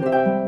you